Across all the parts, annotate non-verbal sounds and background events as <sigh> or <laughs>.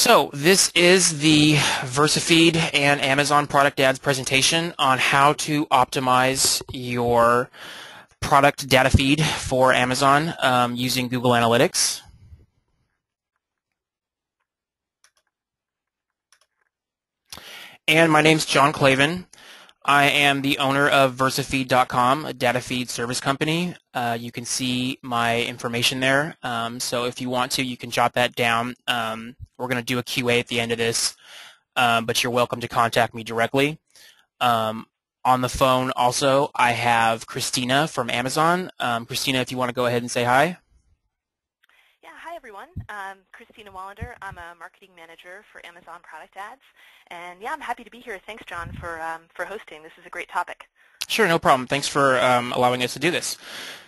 So this is the VersaFeed and Amazon product ads presentation on how to optimize your product data feed for Amazon um, using Google Analytics. And my name's John Clavin. I am the owner of VersaFeed.com, a data feed service company. Uh, you can see my information there. Um, so if you want to, you can jot that down. Um, we're going to do a QA at the end of this, um, but you're welcome to contact me directly. Um, on the phone also, I have Christina from Amazon. Um, Christina, if you want to go ahead and say hi. Everyone, I'm Christina Wallander. I'm a marketing manager for Amazon Product Ads, and yeah, I'm happy to be here. Thanks, John, for um, for hosting. This is a great topic. Sure, no problem. Thanks for um, allowing us to do this.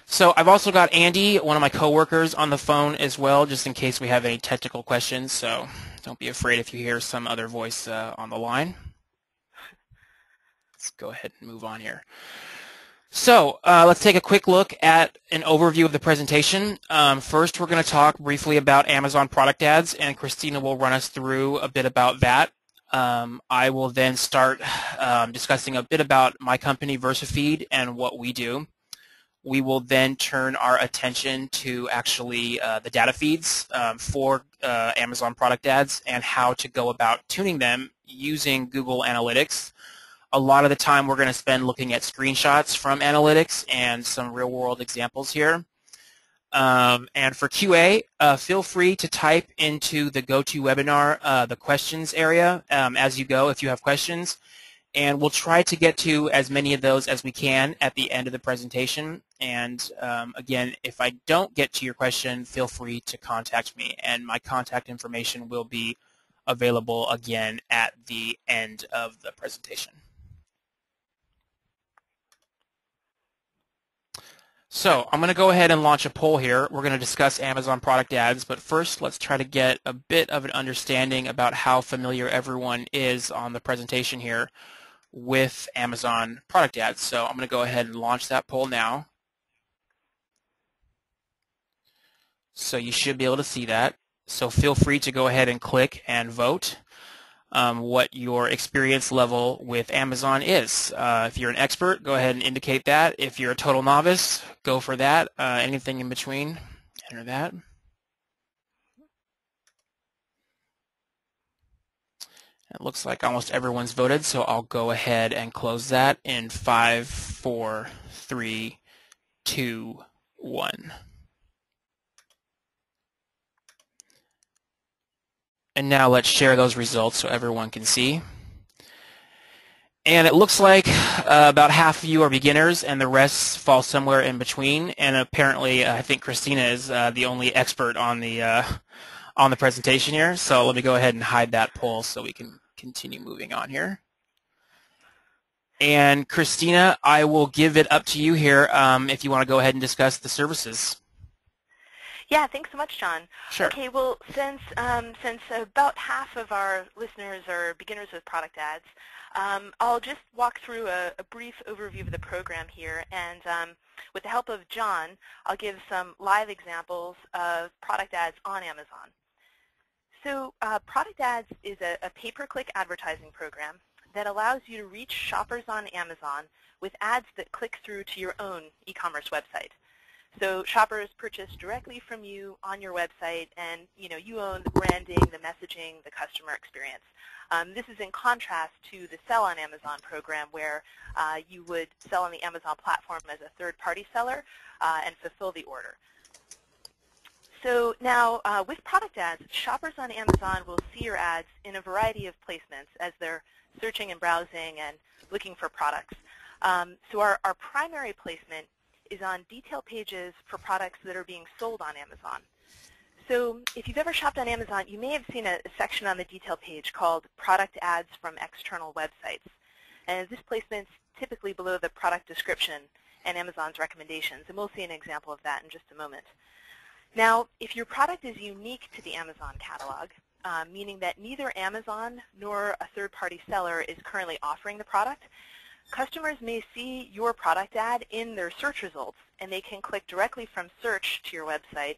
So I've also got Andy, one of my coworkers, on the phone as well, just in case we have any technical questions. So don't be afraid if you hear some other voice uh, on the line. Let's go ahead and move on here. So uh, let's take a quick look at an overview of the presentation. Um, first, we're going to talk briefly about Amazon product ads, and Christina will run us through a bit about that. Um, I will then start um, discussing a bit about my company, VersaFeed, and what we do. We will then turn our attention to actually uh, the data feeds um, for uh, Amazon product ads and how to go about tuning them using Google Analytics a lot of the time we're going to spend looking at screenshots from analytics and some real-world examples here. Um, and for QA, uh, feel free to type into the GoToWebinar uh, the questions area um, as you go if you have questions. And we'll try to get to as many of those as we can at the end of the presentation. And um, again, if I don't get to your question, feel free to contact me. And my contact information will be available again at the end of the presentation. So I'm going to go ahead and launch a poll here. We're going to discuss Amazon product ads, but first let's try to get a bit of an understanding about how familiar everyone is on the presentation here with Amazon product ads. So I'm going to go ahead and launch that poll now. So you should be able to see that. So feel free to go ahead and click and vote um, what your experience level with Amazon is. Uh, if you're an expert, go ahead and indicate that. If you're a total novice, go for that. Uh, anything in between, enter that. It looks like almost everyone's voted, so I'll go ahead and close that in five, four, three, two, one. And now let's share those results so everyone can see. And it looks like uh, about half of you are beginners and the rest fall somewhere in between. And apparently, uh, I think Christina is uh, the only expert on the uh, on the presentation here. So let me go ahead and hide that poll so we can continue moving on here. And Christina, I will give it up to you here um, if you want to go ahead and discuss the services. Yeah, thanks so much, John. Sure. Okay, well, since um, since about half of our listeners are beginners with product ads, um, I'll just walk through a, a, brief overview of the program here, and um, with the help of John, I'll give some live examples of product ads on Amazon. So uh, product ads is a, a pay-per-click advertising program that allows you to reach shoppers on Amazon with ads that click through to your own e-commerce website. So shoppers purchase directly from you on your website, and you know you own the branding, the messaging, the customer experience. Um, this is in contrast to the Sell on Amazon program, where uh, you would sell on the Amazon platform as a third-party seller uh, and fulfill the order. So now, uh, with product ads, shoppers on Amazon will see your ads in a variety of placements as they're searching and browsing and looking for products. Um, so our, our primary placement is on detail pages for products that are being sold on Amazon. So if you've ever shopped on Amazon, you may have seen a, a section on the detail page called Product Ads from External Websites. And this placement's typically below the product description and Amazon's recommendations, and we'll see an example of that in just a moment. Now, if your product is unique to the Amazon catalog, uh, meaning that neither Amazon nor a third-party seller is currently offering the product, customers may see your product ad in their search results, and they can click directly from search to your website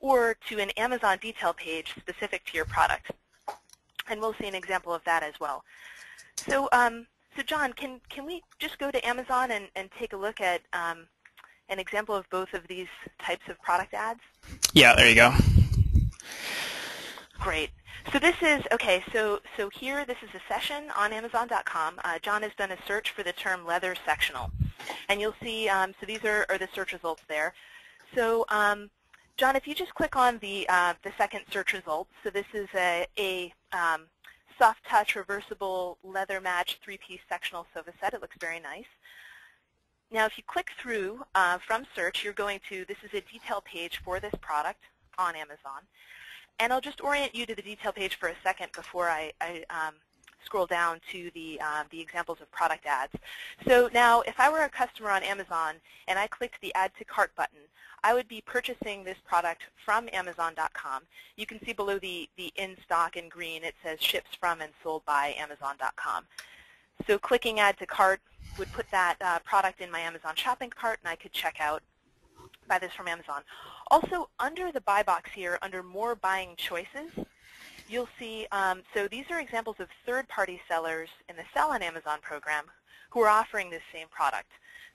or to an Amazon detail page specific to your product. And we'll see an example of that as well. So, um, so John, can, can we just go to Amazon and, and take a look at um, an example of both of these types of product ads? Yeah, there you go. Great. So this is, okay, so, so here this is a session on Amazon.com. Uh, John has done a search for the term leather sectional. And you'll see, um, so these are, are the search results there. So um, John, if you just click on the, uh, the second search result, so this is a, a um, soft touch reversible leather match three-piece sectional sofa set. It looks very nice. Now if you click through uh, from search, you're going to, this is a detail page for this product on Amazon. And I'll just orient you to the detail page for a second before I, I um, scroll down to the, um, the examples of product ads. So now if I were a customer on Amazon and I clicked the Add to Cart button, I would be purchasing this product from Amazon.com. You can see below the, the in stock in green it says ships from and sold by Amazon.com. So clicking Add to Cart would put that uh, product in my Amazon shopping cart and I could check out buy this from Amazon. Also, under the buy box here, under more buying choices, you'll see, um, so these are examples of third-party sellers in the Sell on Amazon program who are offering this same product.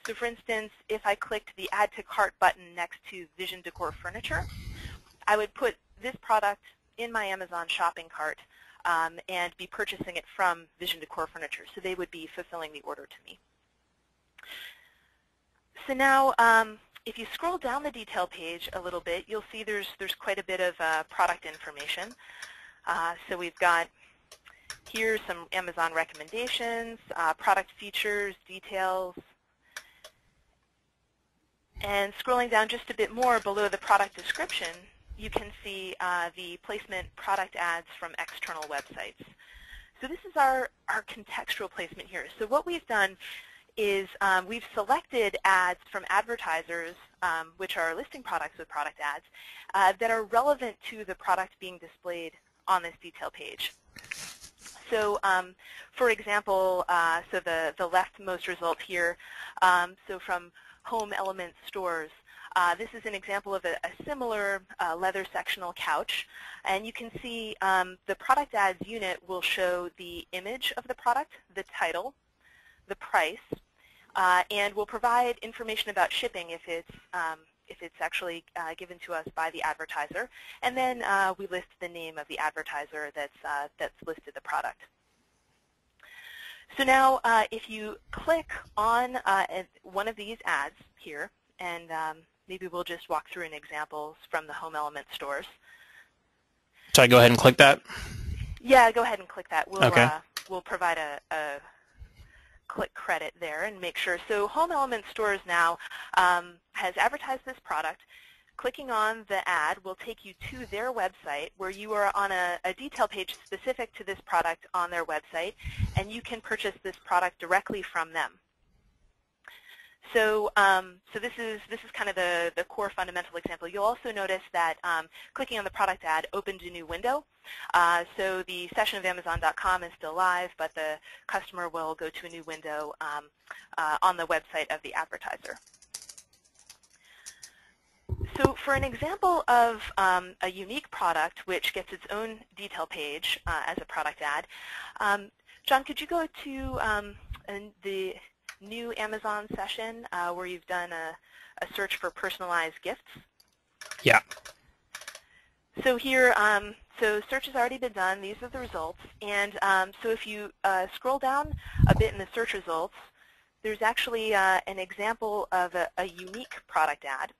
So for instance, if I clicked the Add to Cart button next to Vision Decor Furniture, I would put this product in my Amazon shopping cart um, and be purchasing it from Vision Decor Furniture. So they would be fulfilling the order to me. So now um, if you scroll down the detail page a little bit, you'll see there's, there's quite a bit of uh, product information. Uh, so we've got here some Amazon recommendations, uh, product features, details, and scrolling down just a bit more below the product description, you can see uh, the placement product ads from external websites. So this is our, our contextual placement here. So what we've done is um, we've selected ads from advertisers, um, which are listing products with product ads, uh, that are relevant to the product being displayed on this detail page. So um, for example, uh, so the, the leftmost result here, um, so from Home Element Stores, uh, this is an example of a, a similar uh, leather sectional couch. And you can see um, the product ads unit will show the image of the product, the title, the price, uh, and will provide information about shipping if it's um, if it's actually uh, given to us by the advertiser, and then uh, we list the name of the advertiser that's uh, that's listed the product. So now, uh, if you click on uh, one of these ads here, and um, maybe we'll just walk through an examples from the Home Element stores. Should I go ahead and click that? Yeah, go ahead and click that. We'll okay. we'll provide a, a click credit there and make sure. So Home Element Stores now um, has advertised this product. Clicking on the ad will take you to their website where you are on a, a detail page specific to this product on their website, and you can purchase this product directly from them. So, um, so this is this is kind of the the core fundamental example. You'll also notice that um, clicking on the product ad opened a new window. Uh, so the session of Amazon.com is still live, but the customer will go to a new window um, uh, on the website of the advertiser. So for an example of um, a unique product which gets its own detail page uh, as a product ad, um, John, could you go to um, the new Amazon session uh, where you've done a, a, search for personalized gifts. Yeah. So here, um, so search has already been done. These are the results. And um, so if you uh, scroll down a bit in the search results, there's actually uh, an example of a, a unique product ad.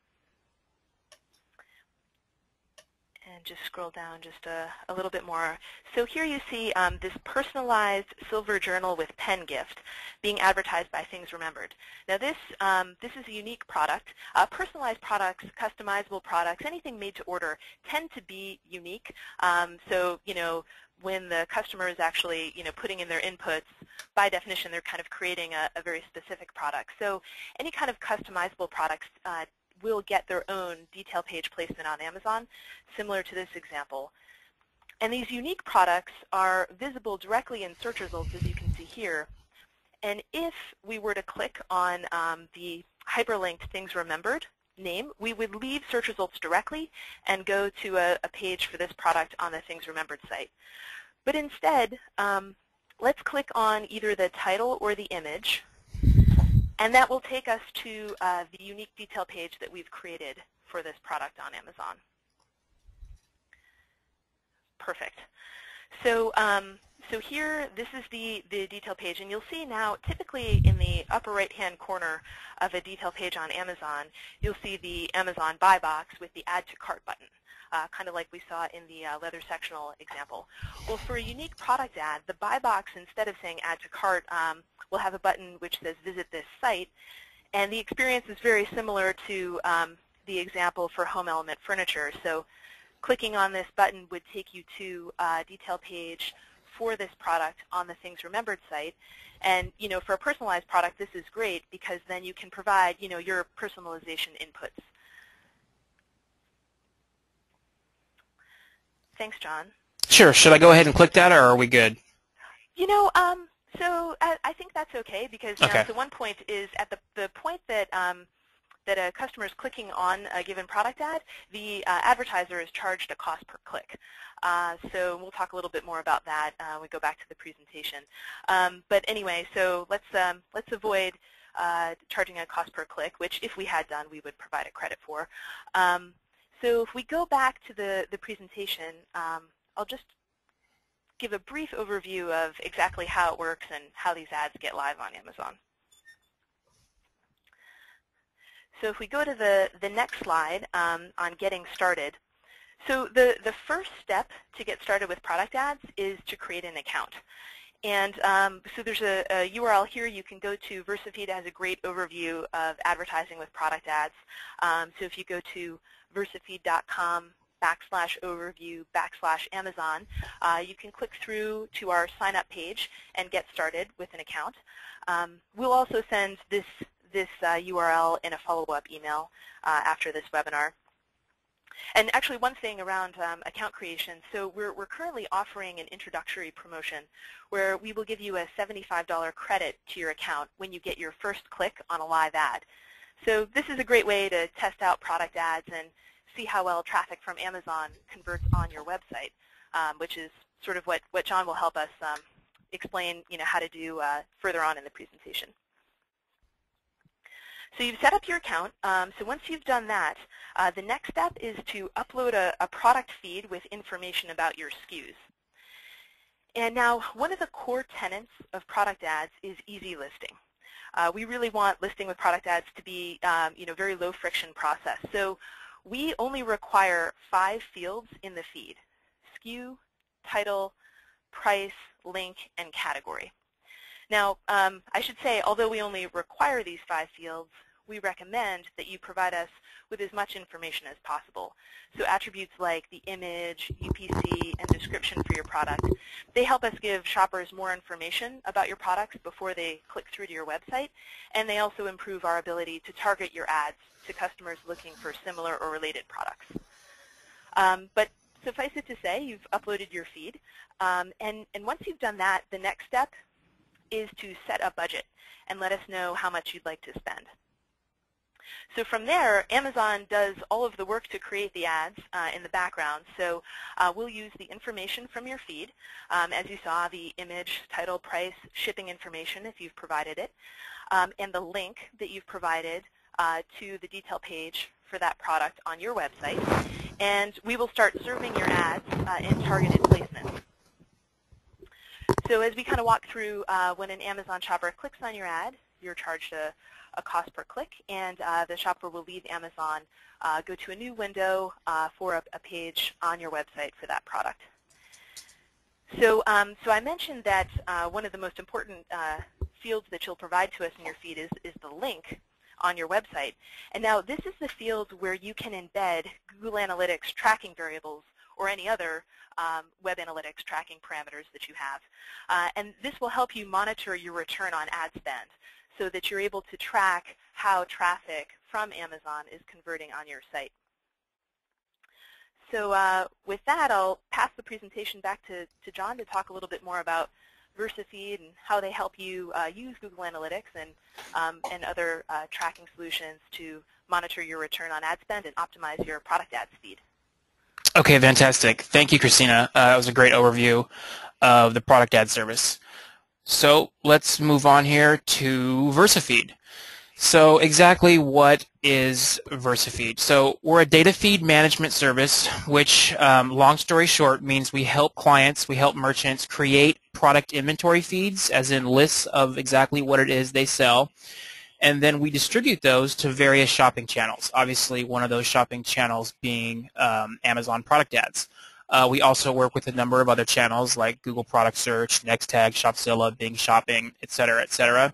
And just scroll down just a, a little bit more. So here you see um, this personalized silver journal with pen gift being advertised by Things Remembered. Now this, um, this is a unique product. Uh, personalized products, customizable products, anything made to order tend to be unique. Um, so, you know, when the customer is actually, you know, putting in their inputs, by definition, they're kind of creating a, a very specific product. So any kind of customizable products uh, will get their own detail page placement on Amazon, similar to this example. And these unique products are visible directly in search results, as you can see here. And if we were to click on um, the hyperlinked Things Remembered name, we would leave search results directly and go to a, a page for this product on the Things Remembered site. But instead, um, let's click on either the title or the image, and that will take us to uh, the unique detail page that we've created for this product on Amazon. Perfect. So, um, so here, this is the, the detail page, and you'll see now, typically in the upper right-hand corner of a detail page on Amazon, you'll see the Amazon buy box with the Add to Cart button uh, kind of like we saw in the uh, leather sectional example. Well, for a unique product ad, the buy box, instead of saying add to cart, um, will have a button which says visit this site. And the experience is very similar to um, the example for home element furniture. So clicking on this button would take you to a detail page for this product on the Things Remembered site. And you know, for a personalized product, this is great because then you can provide you know your personalization inputs. Thanks, John. Sure. Should I go ahead and click that, or are we good? You know, um, so I, I, think that's okay because okay. the one point is at the the point that um, that a customer is clicking on a given product ad, the uh, advertiser is charged a cost per click. Uh, so we'll talk a little bit more about that uh, when we go back to the presentation. Um, but anyway, so let's um, let's avoid uh, charging a cost per click, which if we had done, we would provide a credit for. Um, so if we go back to the, the presentation, um, I'll just give a brief overview of exactly how it works and how these ads get live on Amazon. So if we go to the, the next slide um, on getting started, so the, the first step to get started with product ads is to create an account. And um, so there's a, a, URL here you can go to. VersaFeed has a great overview of advertising with product ads. Um, so if you go to versafeed.com backslash overview backslash Amazon. Uh, you can click through to our sign up page and get started with an account. Um, we'll also send this, this uh, URL in a follow-up email uh, after this webinar. And actually one thing around um, account creation, so we're, we're currently offering an introductory promotion where we will give you a $75 credit to your account when you get your first click on a live ad. So this is a great way to test out product ads and see how well traffic from Amazon converts on your website, um, which is sort of what, what John will help us um, explain you know, how to do uh, further on in the presentation. So you've set up your account. Um, so once you've done that, uh, the next step is to upload a, a product feed with information about your SKUs. And now one of the core tenets of product ads is easy listing. Uh, we really want listing with product ads to be um, you know, very low friction process. So we only require five fields in the feed, SKU, title, price, link, and category. Now, um, I should say, although we only require these five fields, we recommend that you provide us with as much information as possible. So attributes like the image, UPC, and description for your product, they help us give shoppers more information about your products before they click through to your website, and they also improve our ability to target your ads to customers looking for similar or related products. Um, but suffice it to say, you've uploaded your feed, um, and, and once you've done that, the next step is to set a budget and let us know how much you'd like to spend. So from there, Amazon does all of the work to create the ads uh, in the background. So uh, we'll use the information from your feed. Um, as you saw, the image, title, price, shipping information if you've provided it, um, and the link that you've provided uh, to the detail page for that product on your website. And we will start serving your ads uh, in targeted placements. So as we kind of walk through, uh, when an Amazon shopper clicks on your ad, you're charged a a cost per click, and uh, the shopper will leave Amazon, uh, go to a new window uh, for a, a, page on your website for that product. So, um, so I mentioned that uh, one of the most important uh, fields that you'll provide to us in your feed is, is the link on your website. And now this is the field where you can embed Google Analytics tracking variables or any other um, web analytics tracking parameters that you have. Uh, and this will help you monitor your return on ad spend so that you're able to track how traffic from Amazon is converting on your site. So uh, with that, I'll pass the presentation back to, to John to talk a little bit more about VersaFeed and how they help you uh, use Google Analytics and, um, and other uh, tracking solutions to monitor your return on ad spend and optimize your product ads feed. Okay, fantastic. Thank you, Christina. Uh, that was a great overview of the product ad service. So let's move on here to VersaFeed. So exactly what is VersaFeed? So we're a data feed management service, which, um, long story short, means we help clients, we help merchants create product inventory feeds, as in lists of exactly what it is they sell, and then we distribute those to various shopping channels. Obviously, one of those shopping channels being um, Amazon product ads. Uh, we also work with a number of other channels like Google Product Search, Nextag, Shopzilla, Bing Shopping, et cetera, et cetera.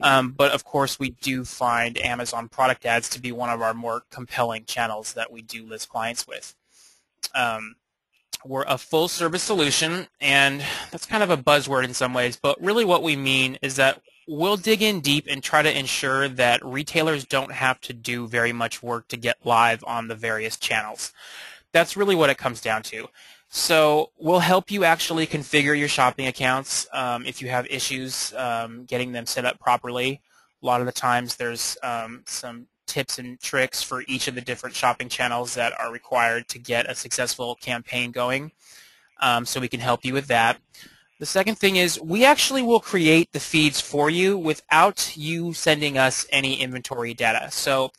Um, but of course, we do find Amazon product ads to be one of our more compelling channels that we do list clients with. Um, we're a full service solution, and that's kind of a buzzword in some ways, but really what we mean is that we'll dig in deep and try to ensure that retailers don't have to do very much work to get live on the various channels. That's really what it comes down to. So we'll help you actually configure your shopping accounts um, if you have issues um, getting them set up properly. A lot of the times there's um, some tips and tricks for each of the different shopping channels that are required to get a successful campaign going. Um, so we can help you with that. The second thing is we actually will create the feeds for you without you sending us any inventory data. So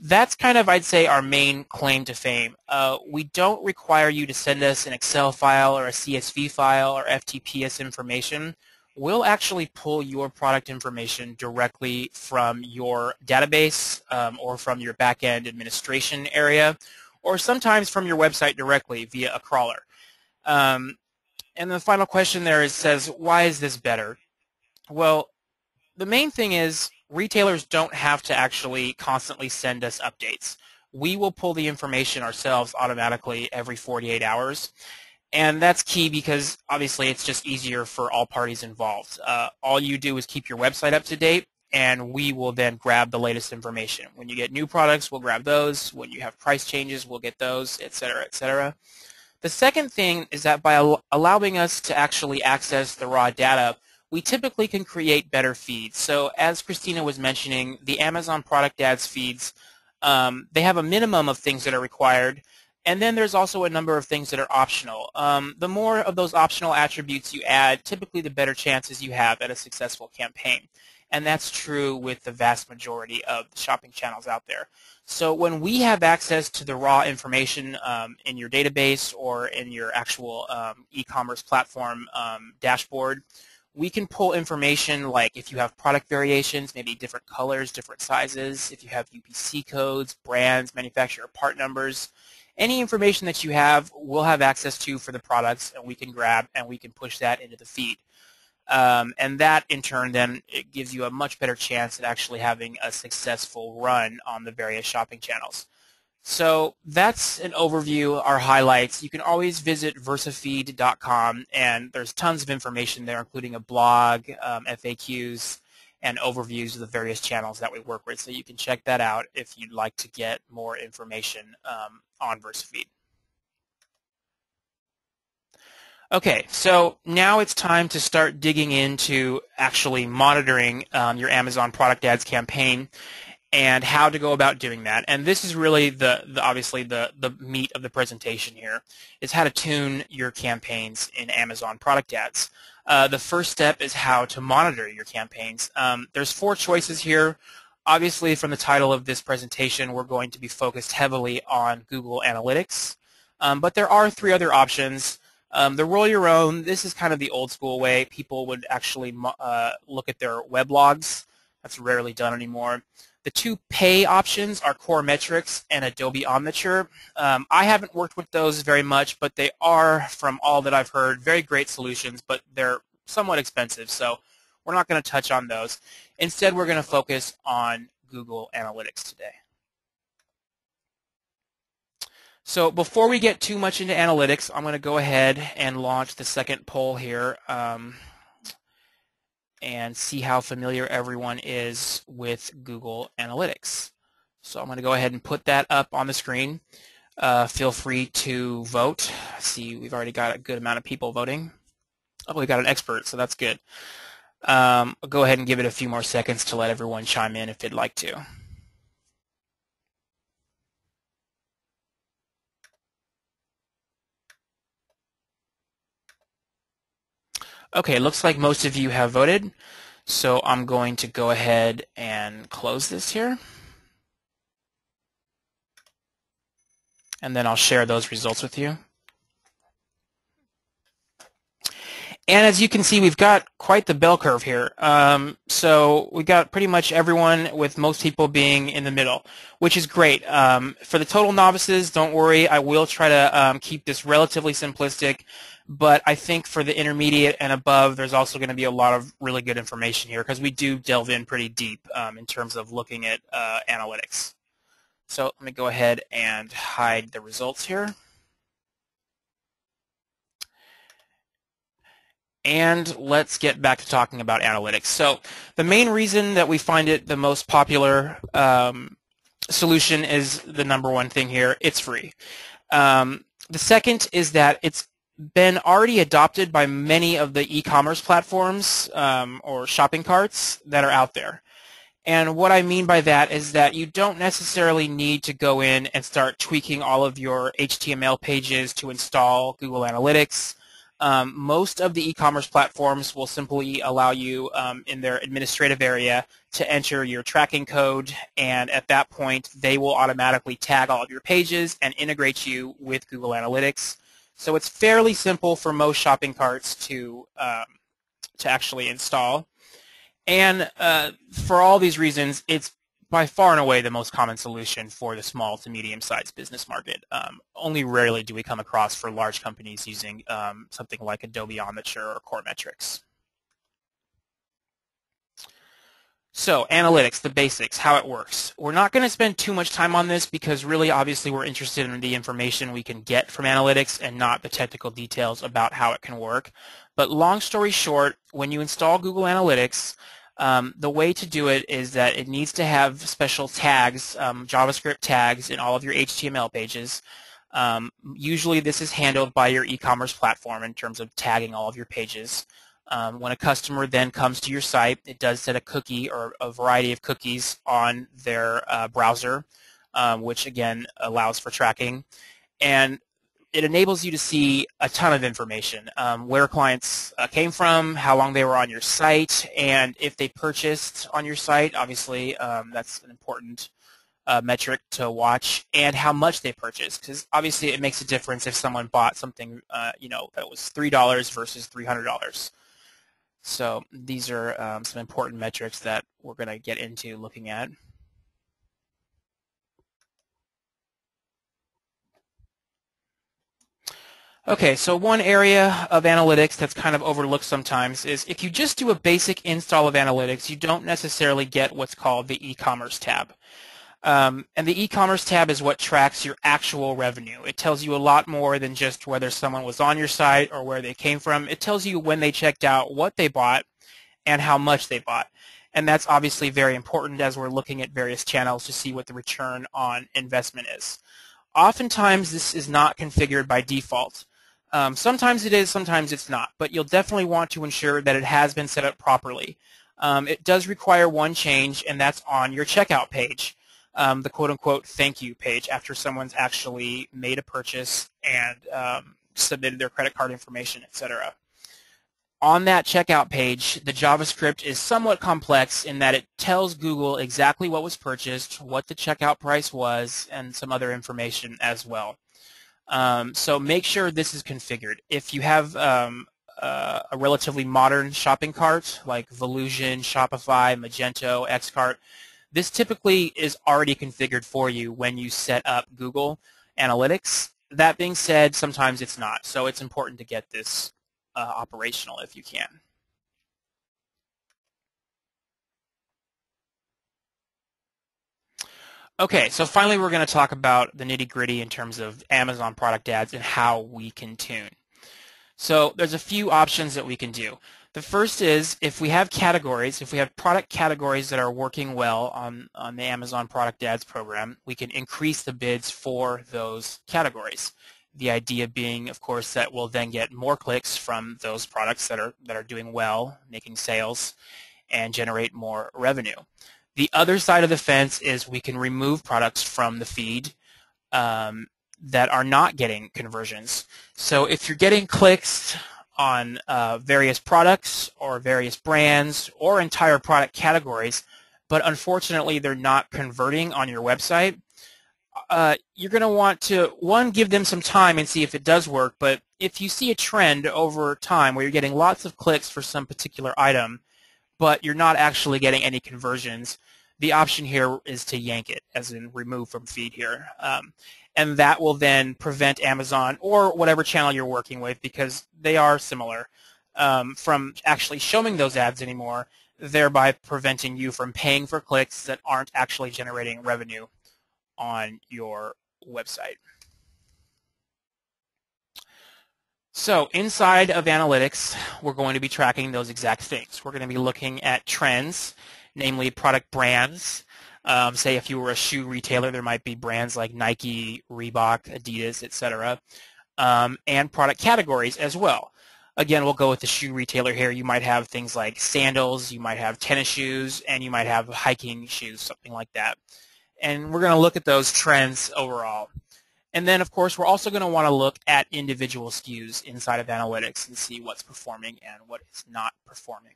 that's kind of, I'd say, our main claim to fame. Uh, we don't require you to send us an Excel file or a CSV file or FTPS information. We'll actually pull your product information directly from your database um, or from your backend administration area or sometimes from your website directly via a crawler. Um, and the final question there is, says, why is this better? Well, the main thing is retailers don't have to actually constantly send us updates. We will pull the information ourselves automatically every 48 hours. And that's key because obviously it's just easier for all parties involved. Uh, all you do is keep your website up to date and we will then grab the latest information. When you get new products, we'll grab those. When you have price changes, we'll get those, et cetera, et cetera. The second thing is that by al allowing us to actually access the raw data, we typically can create better feeds. So as Christina was mentioning, the Amazon product ads feeds, um, they have a minimum of things that are required, and then there's also a number of things that are optional. Um, the more of those optional attributes you add, typically the better chances you have at a successful campaign. And that's true with the vast majority of the shopping channels out there. So when we have access to the raw information um, in your database or in your actual um, e-commerce platform um, dashboard, we can pull information like if you have product variations, maybe different colors, different sizes, if you have UPC codes, brands, manufacturer part numbers, any information that you have, we'll have access to for the products and we can grab and we can push that into the feed. Um, and that in turn then it gives you a much better chance at actually having a successful run on the various shopping channels. So that's an overview, our highlights. You can always visit versafeed.com, and there's tons of information there, including a blog, um, FAQs, and overviews of the various channels that we work with. So you can check that out if you'd like to get more information um, on VersaFeed. Okay, so now it's time to start digging into actually monitoring um, your Amazon product ads campaign and how to go about doing that. And this is really the, the, obviously the, the meat of the presentation here, is how to tune your campaigns in Amazon product ads. Uh, the first step is how to monitor your campaigns. Um, there's four choices here. Obviously, from the title of this presentation, we're going to be focused heavily on Google Analytics. Um, but there are three other options. Um, the roll your own, this is kind of the old school way. People would actually uh, look at their web logs. That's rarely done anymore. The two pay options are Core Metrics and Adobe Omniture. Um, I haven't worked with those very much, but they are, from all that I've heard, very great solutions, but they're somewhat expensive, so we're not going to touch on those. Instead, we're going to focus on Google Analytics today. So before we get too much into analytics, I'm going to go ahead and launch the second poll here. Um, and see how familiar everyone is with Google Analytics. So I'm going to go ahead and put that up on the screen. Uh, feel free to vote. See, we've already got a good amount of people voting. Oh, we got an expert, so that's good. Um, I'll go ahead and give it a few more seconds to let everyone chime in if they'd like to. Okay, it looks like most of you have voted. So I'm going to go ahead and close this here. And then I'll share those results with you. And as you can see, we've got quite the bell curve here. Um, so we've got pretty much everyone with most people being in the middle, which is great. Um, for the total novices, don't worry. I will try to um, keep this relatively simplistic. But I think for the intermediate and above, there's also going to be a lot of really good information here because we do delve in pretty deep um, in terms of looking at uh, analytics. So let me go ahead and hide the results here. And let's get back to talking about analytics. So the main reason that we find it the most popular um, solution is the number one thing here, it's free. Um, the second is that it's been already adopted by many of the e-commerce platforms um, or shopping carts that are out there. And what I mean by that is that you don't necessarily need to go in and start tweaking all of your HTML pages to install Google Analytics. Um, most of the e-commerce platforms will simply allow you um, in their administrative area to enter your tracking code and at that point they will automatically tag all of your pages and integrate you with Google Analytics. So it's fairly simple for most shopping carts to, um, to actually install. And uh, for all these reasons, it's by far and away the most common solution for the small to medium-sized business market. Um, only rarely do we come across for large companies using um, something like Adobe Omniture or Core Metrics. So analytics, the basics, how it works. We're not going to spend too much time on this because really obviously we're interested in the information we can get from analytics and not the technical details about how it can work. But long story short, when you install Google Analytics, um, the way to do it is that it needs to have special tags, um, JavaScript tags in all of your HTML pages. Um, usually this is handled by your e-commerce platform in terms of tagging all of your pages. Um, when a customer then comes to your site, it does set a cookie or a variety of cookies on their uh, browser, um, which again allows for tracking. And it enables you to see a ton of information, um, where clients uh, came from, how long they were on your site, and if they purchased on your site, obviously um, that's an important uh, metric to watch, and how much they purchased, because obviously it makes a difference if someone bought something, uh, you know, that was $3 versus $300. So these are um, some important metrics that we're going to get into looking at. Okay, so one area of analytics that's kind of overlooked sometimes is if you just do a basic install of analytics, you don't necessarily get what's called the e-commerce tab. Um, and the e-commerce tab is what tracks your actual revenue. It tells you a lot more than just whether someone was on your site or where they came from. It tells you when they checked out, what they bought, and how much they bought. And that's obviously very important as we're looking at various channels to see what the return on investment is. Oftentimes this is not configured by default. Um, sometimes it is, sometimes it's not, but you'll definitely want to ensure that it has been set up properly. Um, it does require one change, and that's on your checkout page, um, the quote-unquote thank you page after someone's actually made a purchase and um, submitted their credit card information, etc. On that checkout page, the JavaScript is somewhat complex in that it tells Google exactly what was purchased, what the checkout price was, and some other information as well. Um, so make sure this is configured. If you have um, uh, a relatively modern shopping cart like Volusion, Shopify, Magento, Xcart, this typically is already configured for you when you set up Google Analytics. That being said, sometimes it's not, so it's important to get this uh, operational if you can. Okay, so finally we're going to talk about the nitty-gritty in terms of Amazon product ads and how we can tune. So there's a few options that we can do. The first is if we have categories, if we have product categories that are working well on, on the Amazon product ads program, we can increase the bids for those categories. The idea being, of course, that we'll then get more clicks from those products that are, that are doing well, making sales, and generate more revenue. The other side of the fence is we can remove products from the feed um, that are not getting conversions. So if you're getting clicks on uh, various products or various brands or entire product categories, but unfortunately they're not converting on your website, uh, you're going to want to, one, give them some time and see if it does work, but if you see a trend over time where you're getting lots of clicks for some particular item, but you're not actually getting any conversions, the option here is to yank it, as in remove from feed here. Um, and that will then prevent Amazon or whatever channel you're working with, because they are similar, um, from actually showing those ads anymore, thereby preventing you from paying for clicks that aren't actually generating revenue on your website. So inside of analytics, we're going to be tracking those exact things. We're going to be looking at trends, namely product brands. Um, say if you were a shoe retailer, there might be brands like Nike, Reebok, Adidas, etc., um, and product categories as well. Again, we'll go with the shoe retailer here. You might have things like sandals, you might have tennis shoes, and you might have hiking shoes, something like that. And we're going to look at those trends overall. And then, of course, we're also going to want to look at individual SKUs inside of analytics and see what's performing and what is not performing.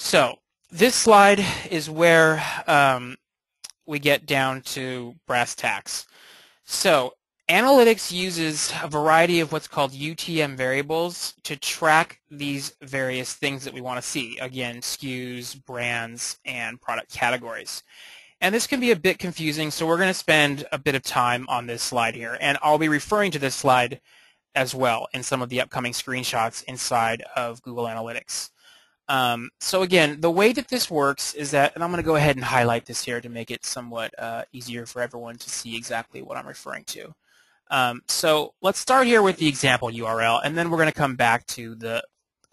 So this slide is where um, we get down to brass tacks. So Analytics uses a variety of what's called UTM variables to track these various things that we want to see. Again, SKUs, brands, and product categories. And this can be a bit confusing, so we're going to spend a bit of time on this slide here. And I'll be referring to this slide as well in some of the upcoming screenshots inside of Google Analytics. Um, so again, the way that this works is that, and I'm going to go ahead and highlight this here to make it somewhat uh, easier for everyone to see exactly what I'm referring to. Um, so let's start here with the example URL, and then we're going to come back to the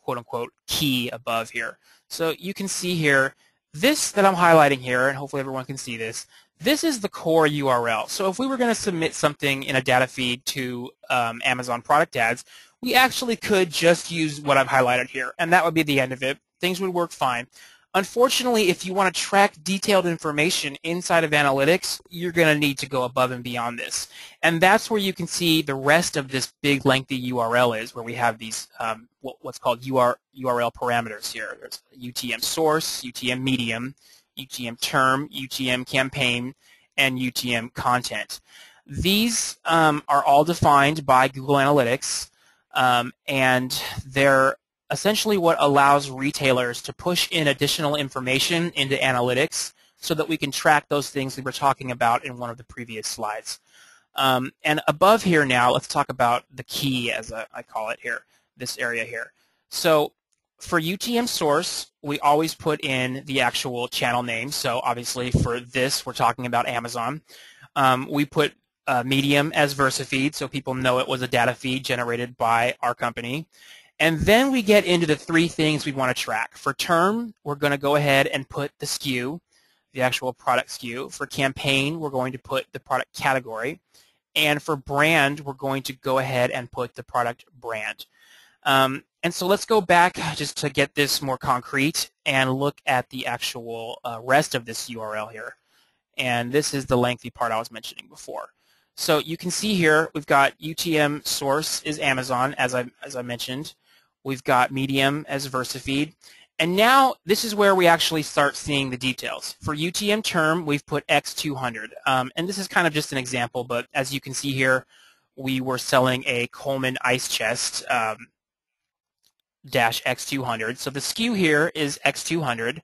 quote-unquote key above here. So you can see here, this that I'm highlighting here, and hopefully everyone can see this, this is the core URL. So if we were going to submit something in a data feed to um, Amazon product ads, we actually could just use what I've highlighted here, and that would be the end of it. Things would work fine. Unfortunately, if you want to track detailed information inside of analytics, you're going to need to go above and beyond this. And that's where you can see the rest of this big lengthy URL is, where we have these um, what's called URL parameters here. There's UTM source, UTM medium, UTM term, UTM campaign, and UTM content. These um, are all defined by Google Analytics, um, and they're essentially what allows retailers to push in additional information into analytics so that we can track those things we were talking about in one of the previous slides. Um, and above here now, let's talk about the key, as I call it here, this area here. So for UTM source, we always put in the actual channel name. So obviously for this, we're talking about Amazon. Um, we put uh, Medium as VersaFeed, so people know it was a data feed generated by our company. And then we get into the three things we want to track. For term, we're going to go ahead and put the SKU, the actual product SKU. For campaign, we're going to put the product category. And for brand, we're going to go ahead and put the product brand. Um, and so let's go back just to get this more concrete and look at the actual uh, rest of this URL here. And this is the lengthy part I was mentioning before. So you can see here we've got UTM source is Amazon, as I, as I mentioned. We've got Medium as VersaFeed. And now this is where we actually start seeing the details. For UTM term, we've put X200. Um, and this is kind of just an example, but as you can see here, we were selling a Coleman ice chest um, dash X200. So the SKU here is X200.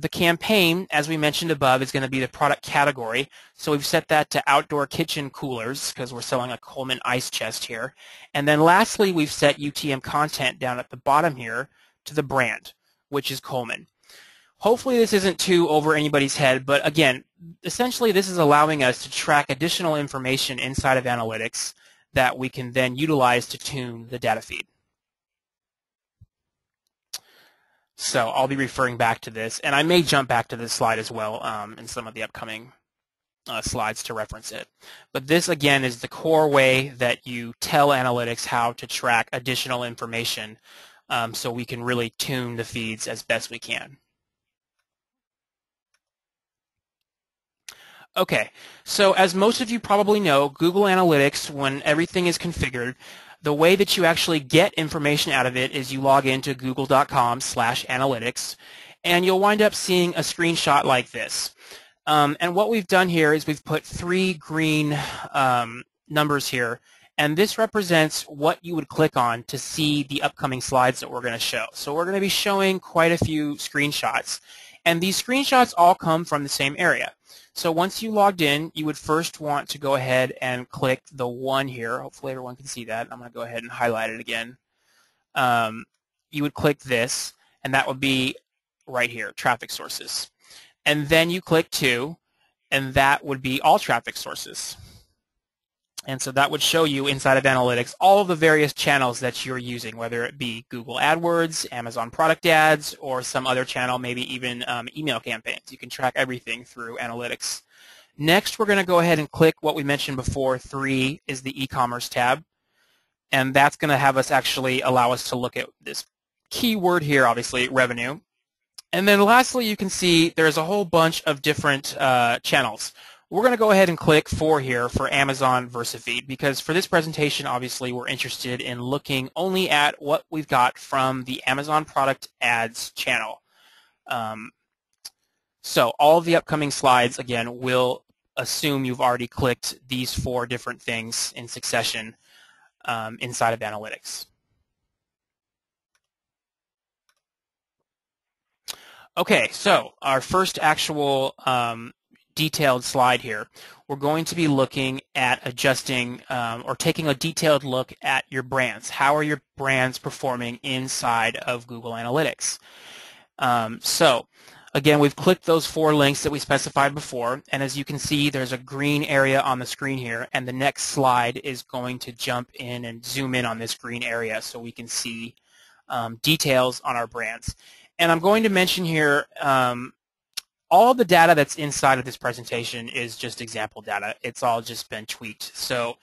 The campaign, as we mentioned above, is going to be the product category. So we've set that to outdoor kitchen coolers because we're selling a Coleman ice chest here. And then lastly, we've set UTM content down at the bottom here to the brand, which is Coleman. Hopefully this isn't too over anybody's head, but again, essentially this is allowing us to track additional information inside of analytics that we can then utilize to tune the data feed. So I'll be referring back to this, and I may jump back to this slide as well um, in some of the upcoming uh, slides to reference it. But this, again, is the core way that you tell analytics how to track additional information um, so we can really tune the feeds as best we can. Okay, so as most of you probably know, Google Analytics, when everything is configured, the way that you actually get information out of it is you log into google.com slash analytics, and you'll wind up seeing a screenshot like this. Um, and what we've done here is we've put three green um, numbers here, and this represents what you would click on to see the upcoming slides that we're going to show. So we're going to be showing quite a few screenshots. And these screenshots all come from the same area. So once you logged in, you would first want to go ahead and click the one here. Hopefully everyone can see that. I'm going to go ahead and highlight it again. Um, you would click this, and that would be right here, traffic sources. And then you click two, and that would be all traffic sources. And so that would show you inside of Analytics all of the various channels that you're using, whether it be Google AdWords, Amazon product ads, or some other channel, maybe even um, email campaigns. You can track everything through Analytics. Next, we're going to go ahead and click what we mentioned before. Three is the e-commerce tab. And that's going to have us actually allow us to look at this keyword here, obviously, revenue. And then lastly, you can see there's a whole bunch of different uh, channels. We're going to go ahead and click 4 here for Amazon VersaFeed because for this presentation, obviously, we're interested in looking only at what we've got from the Amazon Product Ads channel. Um, so all of the upcoming slides, again, will assume you've already clicked these four different things in succession um, inside of Analytics. Okay, so our first actual um, detailed slide here, we're going to be looking at adjusting um, or taking a detailed look at your brands. How are your brands performing inside of Google Analytics? Um, so again, we've clicked those four links that we specified before, and as you can see, there's a green area on the screen here, and the next slide is going to jump in and zoom in on this green area so we can see um, details on our brands. And I'm going to mention here um, all the data that's inside of this presentation is just example data. It's all just been tweaked. So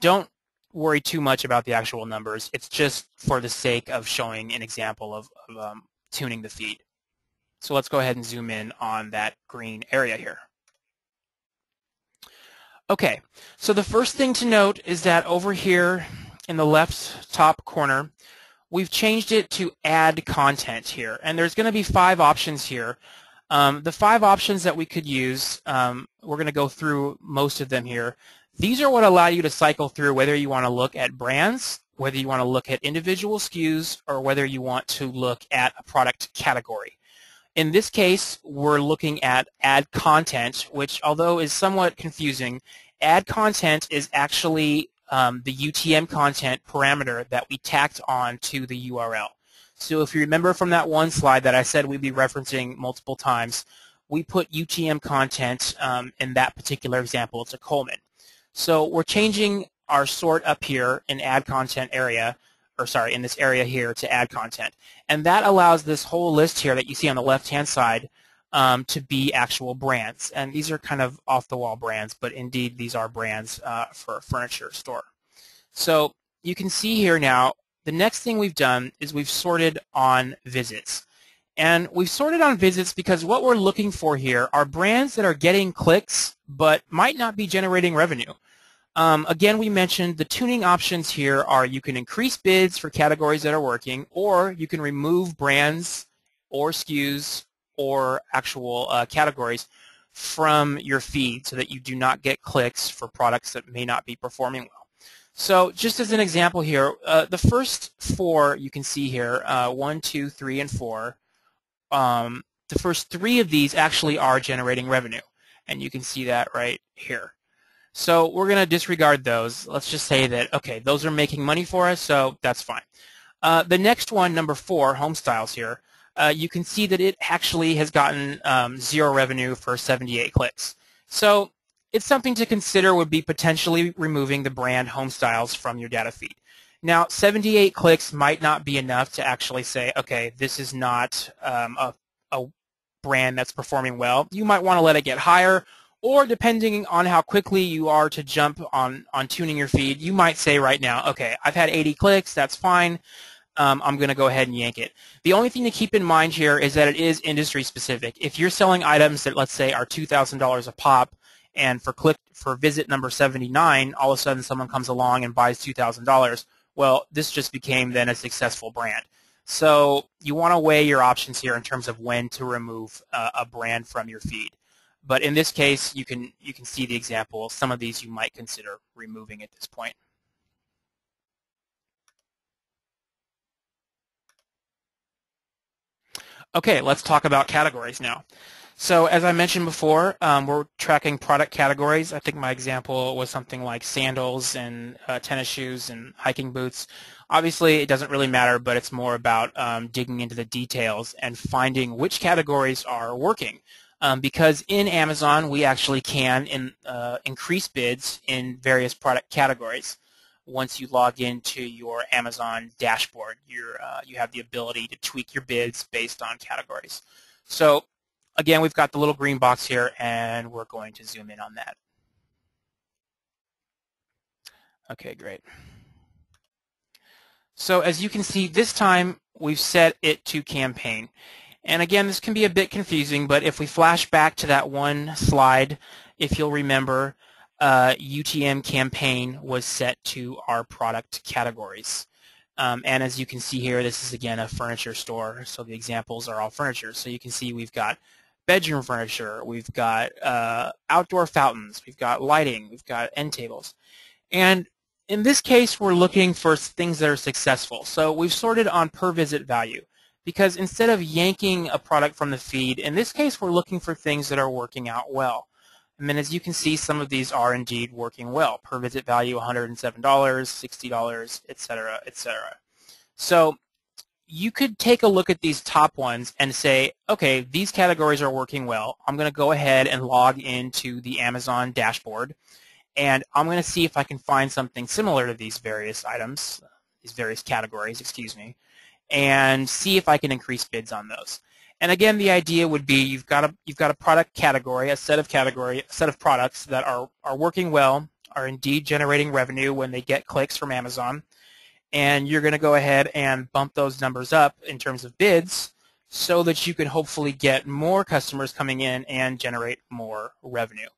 don't worry too much about the actual numbers. It's just for the sake of showing an example of, of um, tuning the feed. So let's go ahead and zoom in on that green area here. Okay, so the first thing to note is that over here in the left top corner, we've changed it to ad content here. And there's going to be five options here. Um, the five options that we could use, um, we're going to go through most of them here. These are what allow you to cycle through whether you want to look at brands, whether you want to look at individual SKUs, or whether you want to look at a product category. In this case, we're looking at ad content, which although is somewhat confusing, ad content is actually um, the UTM content parameter that we tacked on to the URL. So if you remember from that one slide that I said we'd be referencing multiple times, we put UTM content um, in that particular example to Coleman. So we're changing our sort up here in ad content area, or sorry, in this area here to ad content. And that allows this whole list here that you see on the left-hand side um, to be actual brands. And these are kind of off-the-wall brands, but indeed these are brands uh, for a furniture store. So you can see here now the next thing we've done is we've sorted on visits. And we've sorted on visits because what we're looking for here are brands that are getting clicks but might not be generating revenue. Um, again, we mentioned the tuning options here are you can increase bids for categories that are working or you can remove brands or SKUs or actual uh, categories from your feed so that you do not get clicks for products that may not be performing well. So just as an example here, uh, the first four you can see here, uh, one, two, three, and four, um, the first three of these actually are generating revenue. And you can see that right here. So we're going to disregard those. Let's just say that, okay, those are making money for us, so that's fine. Uh, the next one, number four, Home Styles here, uh, you can see that it actually has gotten um, zero revenue for 78 clicks. So it's something to consider would be potentially removing the brand home styles from your data feed. Now, 78 clicks might not be enough to actually say, okay, this is not um, a, a brand that's performing well. You might want to let it get higher, or depending on how quickly you are to jump on, on tuning your feed, you might say right now, okay, I've had 80 clicks, that's fine. Um, I'm going to go ahead and yank it. The only thing to keep in mind here is that it is industry specific. If you're selling items that, let's say, are $2,000 a pop, and for click for visit number 79, all of a sudden someone comes along and buys $2,000. Well, this just became then a successful brand. So you want to weigh your options here in terms of when to remove uh, a brand from your feed. But in this case, you can you can see the example. Some of these you might consider removing at this point. Okay, let's talk about categories now. So as I mentioned before, um, we're tracking product categories. I think my example was something like sandals and uh, tennis shoes and hiking boots. Obviously, it doesn't really matter, but it's more about um, digging into the details and finding which categories are working. Um, because in Amazon, we actually can in, uh, increase bids in various product categories once you log into your Amazon dashboard. You're, uh, you have the ability to tweak your bids based on categories. So again, we've got the little green box here, and we're going to zoom in on that. Okay, great. So as you can see, this time we've set it to campaign. And again, this can be a bit confusing, but if we flash back to that one slide, if you'll remember, uh, UTM campaign was set to our product categories. Um, and as you can see here, this is again a furniture store, so the examples are all furniture. So you can see we've got bedroom furniture, we've got uh, outdoor fountains, we've got lighting, we've got end tables. And in this case, we're looking for things that are successful. So we've sorted on per visit value because instead of yanking a product from the feed, in this case, we're looking for things that are working out well. And then as you can see, some of these are indeed working well. Per visit value, $107, $60, etc., etc. So you could take a look at these top ones and say, okay, these categories are working well. I'm going to go ahead and log into the Amazon dashboard, and I'm going to see if I can find something similar to these various items, these various categories, excuse me, and see if I can increase bids on those. And again, the idea would be you've got a you've got a product category, a set of category, a set of products that are are working well, are indeed generating revenue when they get clicks from Amazon, and you're going to go ahead and bump those numbers up in terms of bids so that you can hopefully get more customers coming in and generate more revenue.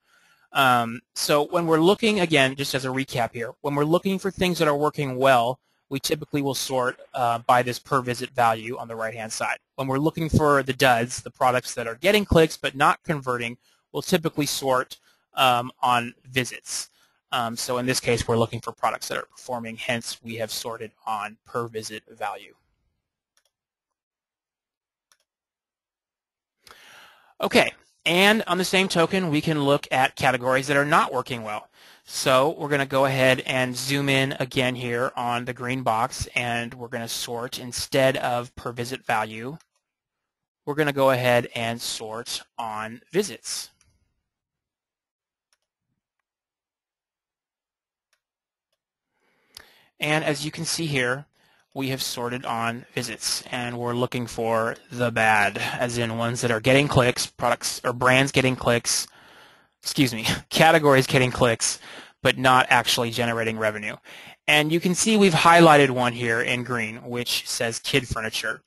Um, so when we're looking, again, just as a recap here, when we're looking for things that are working well, we typically will sort uh, by this per visit value on the right-hand side. When we're looking for the duds, the products that are getting clicks but not converting, we'll typically sort um, on visits. Um, so in this case, we're looking for products that are performing, hence we have sorted on per visit value. Okay, and on the same token, we can look at categories that are not working well. So we're going to go ahead and zoom in again here on the green box, and we're going to sort instead of per visit value, we're going to go ahead and sort on visits. And as you can see here, we have sorted on visits and we're looking for the bad, as in ones that are getting clicks, products or brands getting clicks, excuse me, <laughs> categories getting clicks, but not actually generating revenue. And you can see we've highlighted one here in green, which says kid furniture.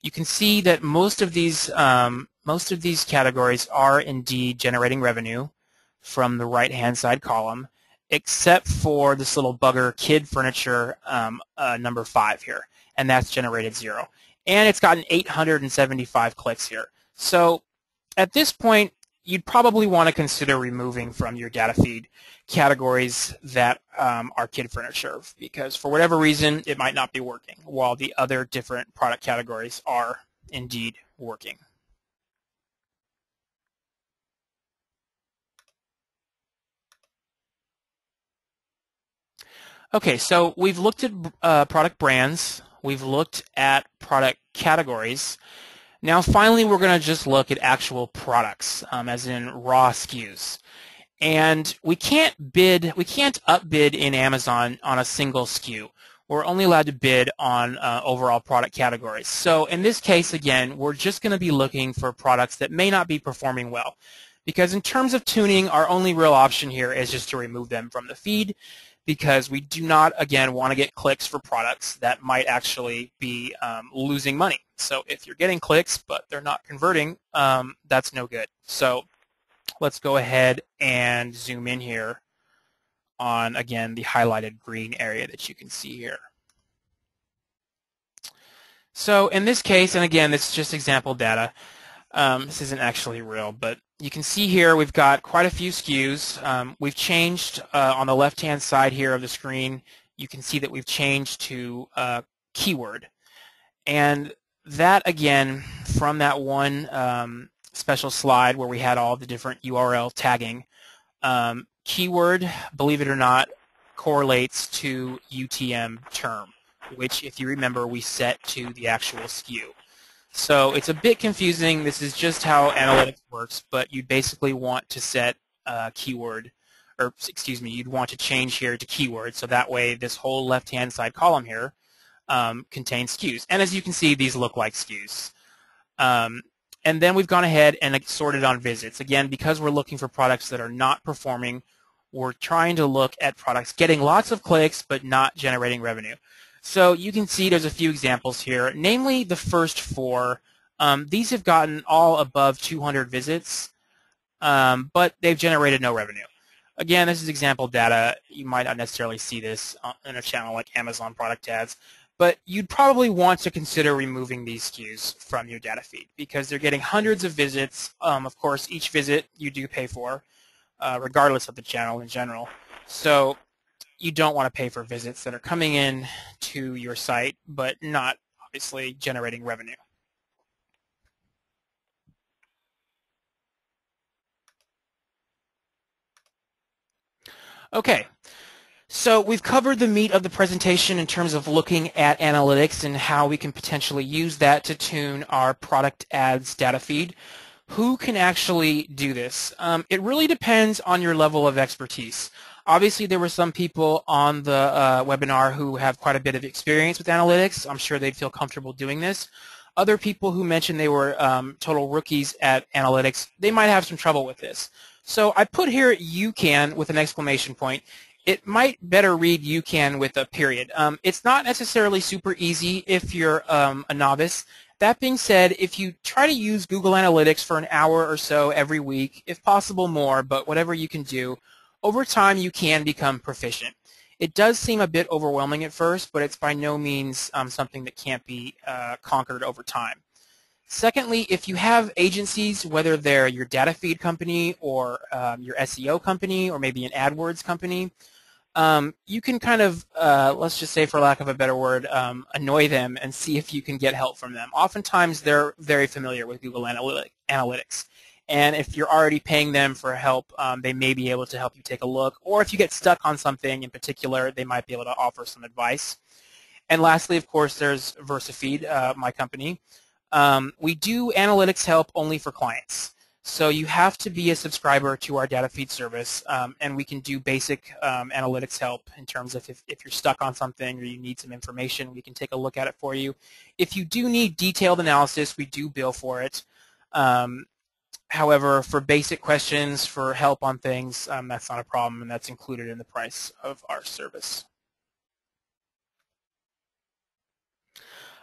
You can see that most of these um, most of these categories are indeed generating revenue from the right-hand side column, except for this little bugger kid furniture um, uh, number five here, and that's generated zero. And it's gotten 875 clicks here. So at this point, you'd probably want to consider removing from your data feed categories that um, are kid furniture because for whatever reason it might not be working while the other different product categories are indeed working. Okay, so we've looked at uh, product brands, we've looked at product categories. Now finally we're going to just look at actual products, um, as in raw SKUs. And we can't bid, we can't upbid in Amazon on a single SKU. We're only allowed to bid on uh, overall product categories. So in this case, again, we're just going to be looking for products that may not be performing well. Because in terms of tuning, our only real option here is just to remove them from the feed because we do not, again, want to get clicks for products that might actually be um, losing money. So if you're getting clicks but they're not converting, um, that's no good. So let's go ahead and zoom in here on, again, the highlighted green area that you can see here. So in this case, and again, this is just example data. Um, this isn't actually real, but you can see here we've got quite a few SKUs. Um, we've changed uh, on the left-hand side here of the screen. You can see that we've changed to uh, keyword. And that, again, from that one um, special slide where we had all the different URL tagging, um, keyword, believe it or not, correlates to UTM term which, if you remember, we set to the actual SKU. So it's a bit confusing. This is just how analytics works, but you basically want to set a keyword, or excuse me, you'd want to change here to keyword, so that way this whole left-hand side column here um, contains SKUs. And as you can see, these look like SKUs. Um, and then we've gone ahead and sorted on visits. Again, because we're looking for products that are not performing, we're trying to look at products getting lots of clicks but not generating revenue. So you can see there's a few examples here, namely the first four. Um, these have gotten all above 200 visits, um, but they've generated no revenue. Again, this is example data. You might not necessarily see this in a channel like Amazon Product Ads, but you'd probably want to consider removing these SKUs from your data feed because they're getting hundreds of visits. Um, of course, each visit you do pay for, uh, regardless of the channel in general. So you don't want to pay for visits that are coming in to your site but not obviously generating revenue. Okay, so we've covered the meat of the presentation in terms of looking at analytics and how we can potentially use that to tune our product ads data feed. Who can actually do this? Um, it really depends on your level of expertise. Obviously, there were some people on the uh, webinar who have quite a bit of experience with analytics. I'm sure they'd feel comfortable doing this. Other people who mentioned they were um, total rookies at analytics, they might have some trouble with this. So I put here you can with an exclamation point. It might better read you can with a period. Um, it's not necessarily super easy if you're um, a novice. That being said, if you try to use Google Analytics for an hour or so every week, if possible more, but whatever you can do, over time you can become proficient. It does seem a bit overwhelming at first, but it's by no means um, something that can't be uh, conquered over time. Secondly, if you have agencies, whether they're your data feed company or um, your SEO company or maybe an AdWords company, um, you can kind of, uh, let's just say for lack of a better word, um, annoy them and see if you can get help from them. Oftentimes they're very familiar with Google Analytics and if you're already paying them for help, um, they may be able to help you take a look. Or if you get stuck on something in particular, they might be able to offer some advice. And lastly, of course, there's VersaFeed, uh, my company. Um, we do analytics help only for clients. So you have to be a subscriber to our data feed service, um, and we can do basic um, analytics help in terms of if, if you're stuck on something or you need some information, we can take a look at it for you. If you do need detailed analysis, we do bill for it. Um, However, for basic questions, for help on things, um, that's not a problem, and that's included in the price of our service.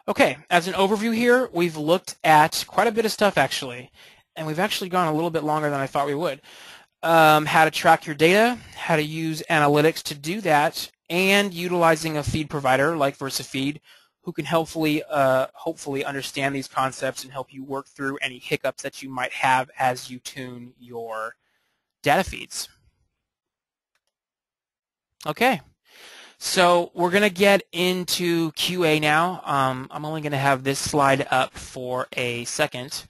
Okay, as an overview here, we've looked at quite a bit of stuff actually, and we've actually gone a little bit longer than I thought we would. Um, how to track your data, how to use analytics to do that, and utilizing a feed provider like VersaFeed who can helpfully, uh, hopefully understand these concepts and help you work through any hiccups that you might have as you tune your data feeds. Okay, so we're going to get into QA now. Um, I'm only going to have this slide up for a second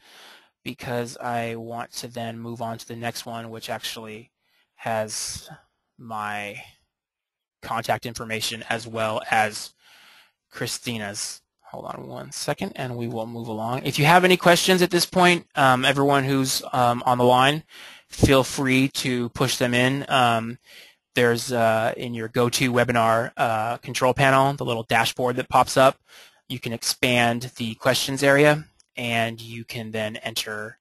because I want to then move on to the next one, which actually has my contact information as well as Christina's. Hold on one second, and we will move along. If you have any questions at this point, um, everyone who's um, on the line, feel free to push them in. Um, there's uh, in your GoToWebinar uh, control panel, the little dashboard that pops up. You can expand the questions area, and you can then enter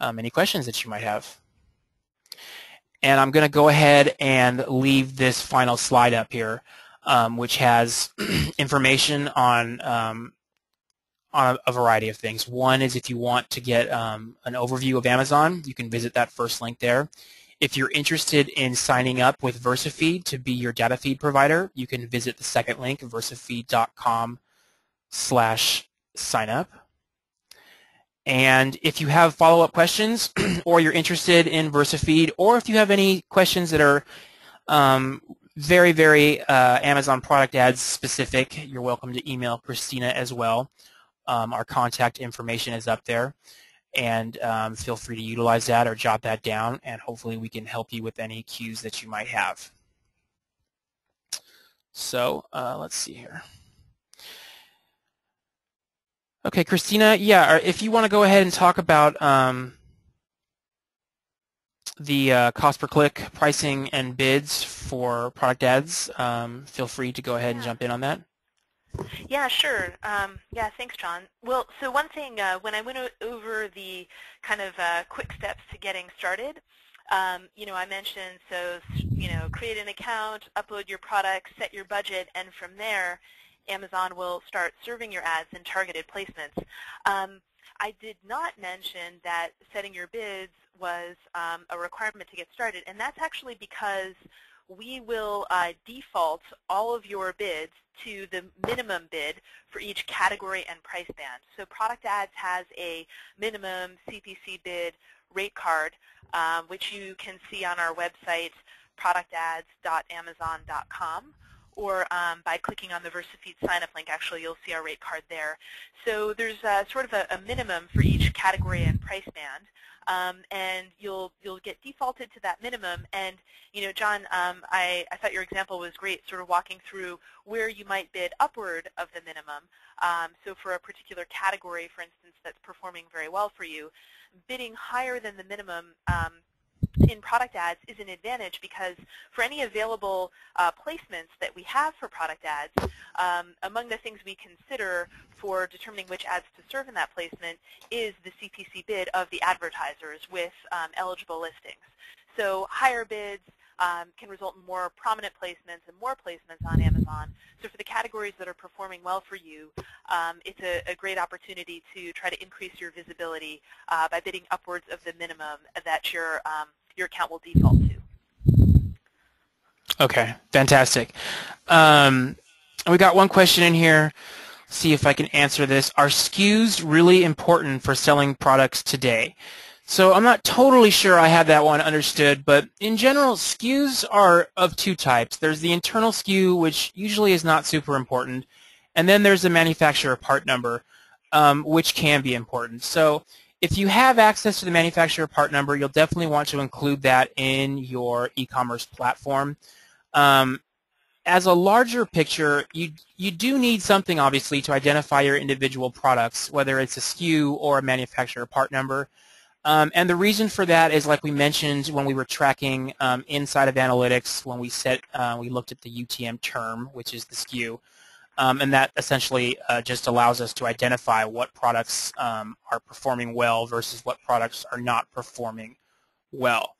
um, any questions that you might have. And I'm going to go ahead and leave this final slide up here um, which has <clears throat> information on um, on a, a, variety of things. One is if you want to get um, an overview of Amazon, you can visit that first link there. If you're interested in signing up with VersaFeed to be your data feed provider, you can visit the second link, versafeed.com slash sign up. And if you have follow-up questions <clears throat> or you're interested in VersaFeed or if you have any questions that are um, very, very uh, Amazon product ads specific, you're welcome to email Christina as well. Um, our contact information is up there and um, feel free to utilize that or jot that down and hopefully we can help you with any cues that you might have. So uh, let's see here. Okay, Christina, yeah, if you want to go ahead and talk about um, the uh, cost per click pricing and bids for product ads, um, feel free to go ahead and jump in on that. Yeah, sure. Um, yeah, thanks, John. Well, so one thing, uh, when I went over the kind of uh, quick steps to getting started, um, you know, I mentioned, so, you know, create an account, upload your product, set your budget, and from there, Amazon will start serving your ads in targeted placements. Um, I did not mention that setting your bids was um, a requirement to get started, and that's actually because we will uh, default all of your bids to the minimum bid for each category and price band. So Product Ads has a minimum CPC bid rate card, um, which you can see on our website, productads.amazon.com or um, by clicking on the VersaFeed sign-up link, actually you'll see our rate card there. So there's sort of a, a, minimum for each category and price band, um, and you'll you'll get defaulted to that minimum. And you know, John, um, I, I thought your example was great, sort of walking through where you might bid upward of the minimum. Um, so for a particular category, for instance, that's performing very well for you, bidding higher than the minimum um, in product ads is an advantage because for any available uh, placements that we have for product ads, um, among the things we consider for determining which ads to serve in that placement is the CPC bid of the advertisers with um, eligible listings. So higher bids um, can result in more prominent placements and more placements on Amazon. So for the categories that are performing well for you, um, it's a, a, great opportunity to try to increase your visibility uh, by bidding upwards of the minimum that your um, your account will default to. Okay, fantastic. Um, we got one question in here. See if I can answer this. Are SKUs really important for selling products today? So I'm not totally sure I have that one understood, but in general, SKUs are of two types. There's the internal SKU, which usually is not super important, and then there's the manufacturer part number, um, which can be important. So if you have access to the manufacturer part number, you'll definitely want to include that in your e-commerce platform. Um, as a larger picture, you you do need something obviously to identify your individual products, whether it's a SKU or a manufacturer part number. Um, and the reason for that is, like we mentioned when we were tracking um, inside of analytics, when we set uh, we looked at the UTM term, which is the SKU. Um, and that essentially uh, just allows us to identify what products um, are performing well versus what products are not performing well.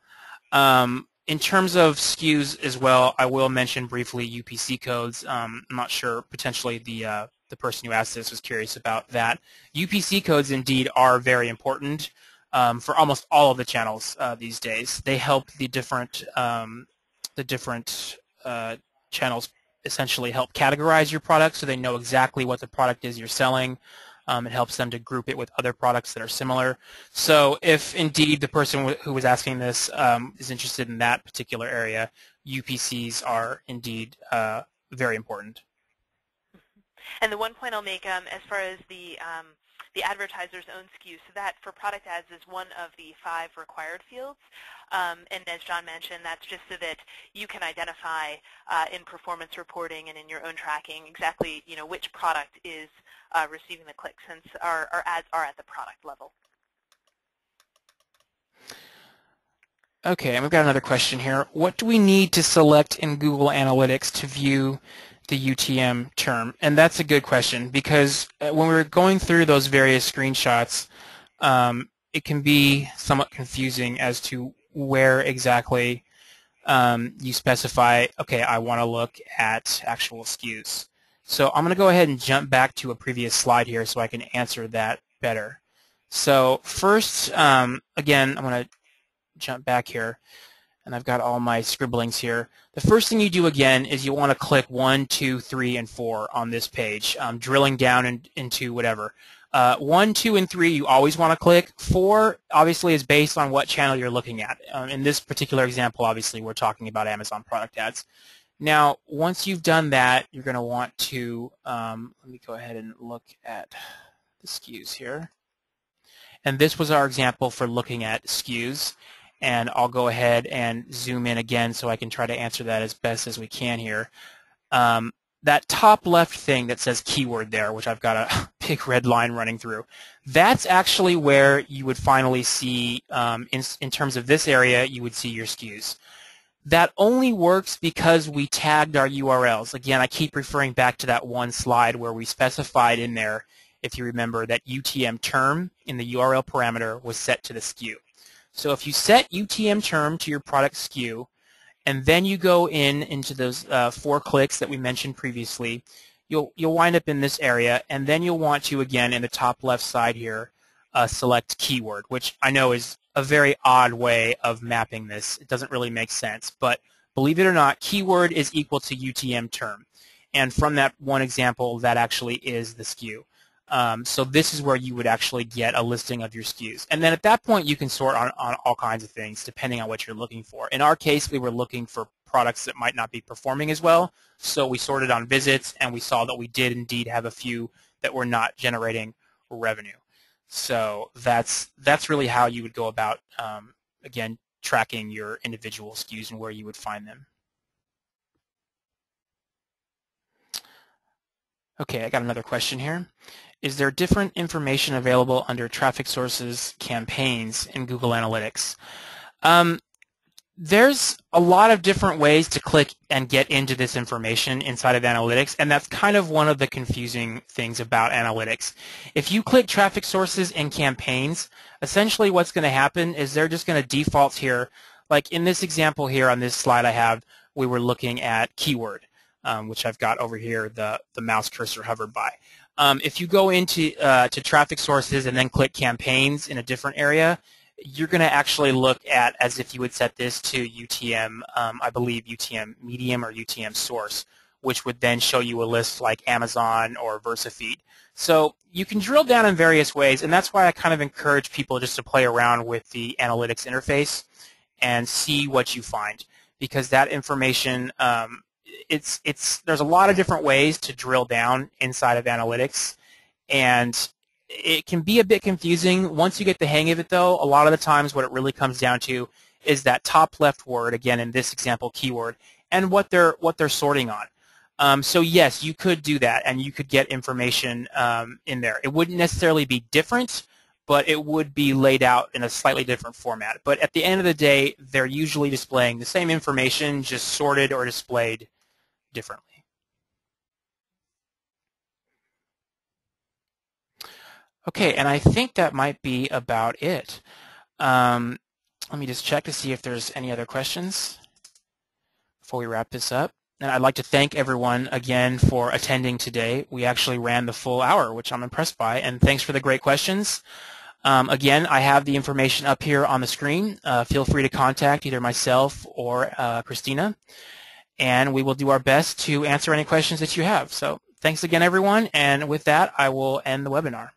Um, in terms of SKUs as well, I will mention briefly UPC codes. Um, I'm not sure, potentially the uh, the person who asked this was curious about that. UPC codes indeed are very important um, for almost all of the channels uh, these days. They help the different um, the different uh, channels essentially help categorize your product so they know exactly what the product is you're selling. Um, it helps them to group it with other products that are similar. So if indeed the person who was asking this um, is interested in that particular area, UPCs are indeed uh, very important. And the one point I'll make um, as far as the um, the advertiser's own SKU. So that for product ads is one of the five required fields. Um, and as John mentioned, that's just so that you can identify uh, in performance reporting and in your own tracking exactly you know which product is uh, receiving the click since our, our ads are at the product level. Okay, and we've got another question here. What do we need to select in Google Analytics to view the UTM term? And that's a good question because uh, when we are going through those various screenshots, um, it can be somewhat confusing as to where exactly um, you specify, okay, I want to look at actual SKUs. So I'm going to go ahead and jump back to a previous slide here so I can answer that better. So first, um, again, I'm going to jump back here, and I've got all my scribblings here. The first thing you do again is you want to click 1, 2, 3, and 4 on this page, um, drilling down in, into whatever. Uh, 1, 2, and 3 you always want to click. 4 obviously is based on what channel you're looking at. Um, in this particular example, obviously, we're talking about Amazon product ads. Now, once you've done that, you're going to want to, um, let me go ahead and look at the SKUs here. And this was our example for looking at SKUs. And I'll go ahead and zoom in again so I can try to answer that as best as we can here. Um, that top left thing that says keyword there, which I've got a <laughs> big red line running through, that's actually where you would finally see, um, in, in terms of this area, you would see your SKUs. That only works because we tagged our URLs. Again, I keep referring back to that one slide where we specified in there, if you remember, that UTM term in the URL parameter was set to the SKU. So if you set UTM term to your product SKU, and then you go in into those uh, four clicks that we mentioned previously, you'll you'll wind up in this area, and then you'll want to again in the top left side here uh, select keyword, which I know is a very odd way of mapping this. It doesn't really make sense, but believe it or not, keyword is equal to UTM term, and from that one example, that actually is the SKU. Um, so this is where you would actually get a listing of your SKUs. And then at that point, you can sort on, on all kinds of things depending on what you're looking for. In our case, we were looking for products that might not be performing as well. So we sorted on visits, and we saw that we did indeed have a few that were not generating revenue. So that's that's really how you would go about, um, again, tracking your individual SKUs and where you would find them. Okay, I got another question here. Is there different information available under traffic sources campaigns in Google Analytics? Um, there's a lot of different ways to click and get into this information inside of analytics, and that's kind of one of the confusing things about analytics. If you click traffic sources and campaigns, essentially what's going to happen is they're just going to default here. Like in this example here on this slide I have, we were looking at keyword, um, which I've got over here, the, the mouse cursor hovered by. Um, if you go into uh, to traffic sources and then click campaigns in a different area, you're going to actually look at as if you would set this to UTM, um, I believe UTM medium or UTM source, which would then show you a list like Amazon or VersaFeed. So you can drill down in various ways, and that's why I kind of encourage people just to play around with the analytics interface and see what you find, because that information um, it's it's there's a lot of different ways to drill down inside of analytics, and it can be a bit confusing. Once you get the hang of it, though, a lot of the times what it really comes down to is that top left word, again in this example, keyword, and what they're what they're sorting on. Um, so yes, you could do that, and you could get information um, in there. It wouldn't necessarily be different, but it would be laid out in a slightly different format. But at the end of the day, they're usually displaying the same information, just sorted or displayed differently. Okay, and I think that might be about it. Um, let me just check to see if there's any other questions before we wrap this up. And I'd like to thank everyone again for attending today. We actually ran the full hour, which I'm impressed by, and thanks for the great questions. Um, again, I have the information up here on the screen. Uh, feel free to contact either myself or uh, Christina and we will do our best to answer any questions that you have. So thanks again, everyone, and with that, I will end the webinar.